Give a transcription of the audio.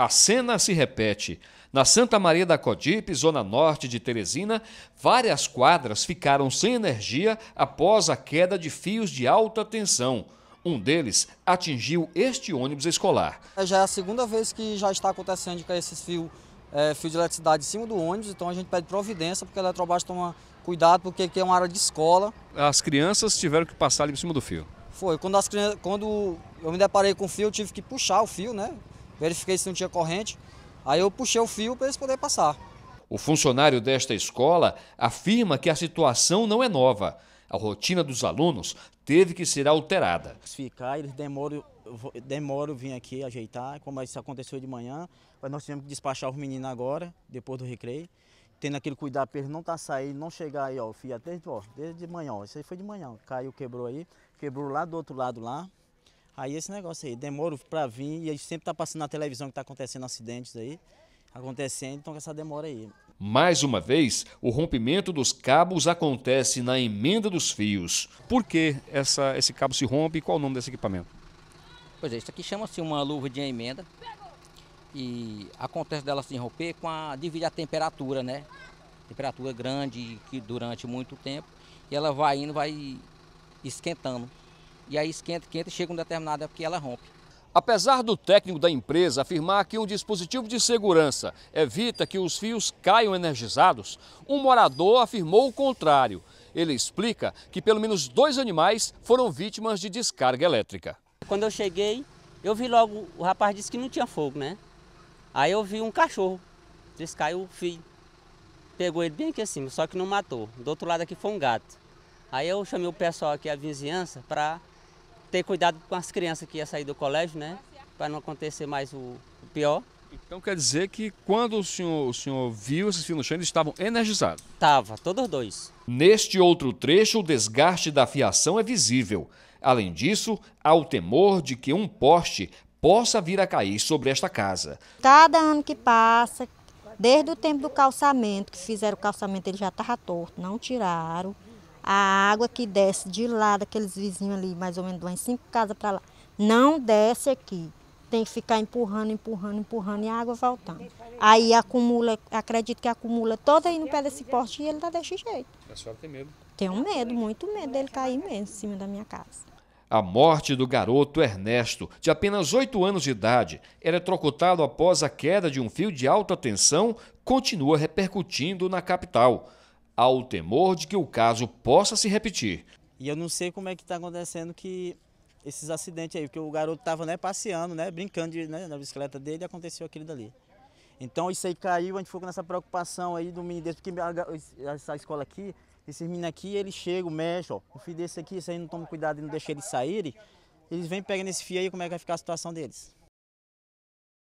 A cena se repete. Na Santa Maria da Codipe, zona norte de Teresina, várias quadras ficaram sem energia após a queda de fios de alta tensão. Um deles atingiu este ônibus escolar. Já é a segunda vez que já está acontecendo de cair esses fios é, fio de eletricidade em cima do ônibus, então a gente pede providência porque a Eletrobras toma cuidado porque aqui é uma área de escola. As crianças tiveram que passar ali em cima do fio? Foi. Quando, as crianças, quando eu me deparei com o fio, eu tive que puxar o fio, né? Verifiquei se não tinha corrente, aí eu puxei o fio para eles poderem passar. O funcionário desta escola afirma que a situação não é nova. A rotina dos alunos teve que ser alterada. Se ficar, eles demoram, demoram vir aqui ajeitar, como isso aconteceu de manhã, mas nós tivemos que despachar os meninos agora, depois do recreio, tendo aquele cuidado para eles não estar tá saindo, não chegar aí, ó, fio até ó, desde de manhã, ó, isso aí foi de manhã, caiu, quebrou aí, quebrou lá do outro lado lá, Aí esse negócio aí, demora para vir e a gente sempre tá passando na televisão que tá acontecendo acidentes aí, acontecendo, então com essa demora aí. Mais uma vez, o rompimento dos cabos acontece na emenda dos fios. Por que essa, esse cabo se rompe e qual o nome desse equipamento? Pois é, isso aqui chama-se uma luva de emenda e acontece dela se romper com a devido à temperatura, né? Temperatura grande que durante muito tempo e ela vai indo, vai esquentando e aí esquenta, esquenta e chega um determinado época que ela rompe. Apesar do técnico da empresa afirmar que um dispositivo de segurança evita que os fios caiam energizados, um morador afirmou o contrário. Ele explica que pelo menos dois animais foram vítimas de descarga elétrica. Quando eu cheguei, eu vi logo, o rapaz disse que não tinha fogo, né? Aí eu vi um cachorro, descaiu o fio. Pegou ele bem aqui acima, só que não matou. Do outro lado aqui foi um gato. Aí eu chamei o pessoal aqui, a vizinhança, para ter cuidado com as crianças que iam sair do colégio, né? Para não acontecer mais o, o, pior. Então quer dizer que quando o senhor, o senhor viu esses fios no chão, eles estavam energizados? Tava, todos dois. Neste outro trecho, o desgaste da fiação é visível. Além disso, há o temor de que um poste possa vir a cair sobre esta casa. Cada ano que passa, desde o tempo do calçamento, que fizeram o calçamento, ele já estava torto, não tiraram. A água que desce de lá, daqueles vizinhos ali, mais ou menos umas cinco casas para lá, não desce aqui. Tem que ficar empurrando, empurrando, empurrando e a água voltando. Aí acumula, acredito que acumula toda aí no pé desse poste e ele tá desse jeito. A senhora tem medo? Tenho medo, muito medo dele cair mesmo em cima da minha casa. A morte do garoto Ernesto, de apenas 8 anos de idade, eletrocutado após a queda de um fio de alta tensão, continua repercutindo na capital há o temor de que o caso possa se repetir. E eu não sei como é que está acontecendo que esses acidentes aí, porque o garoto estava né, passeando, né, brincando de, né, na bicicleta dele e aconteceu aquilo dali. Então isso aí caiu, a gente ficou nessa preocupação aí do menino desse, porque essa escola aqui, esses meninos aqui, eles chegam, mexem, ó, o filho desse aqui, se aí não toma cuidado e não deixa eles saírem, eles vêm pegando esse fio aí, como é que vai ficar a situação deles?